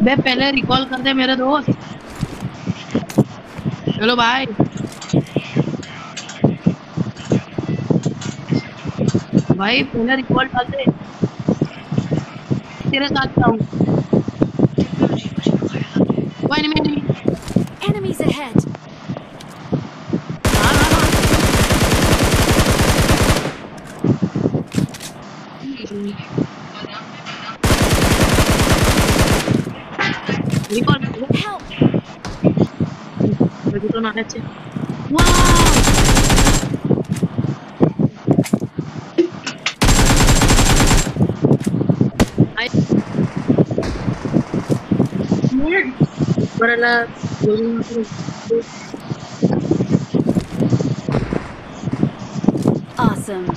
अबे पहले रिकॉल कर दे मेरे दोस्त। चलो भाई भाई पहले रिकॉल डाल दे। तेरे साथ एनिमी एनिमी Enemies ahead! हाँ हाँ हाँ Record. Help. Begitu nak receh. Wow. I. Weird. Barala. Jogging aku. Awesome.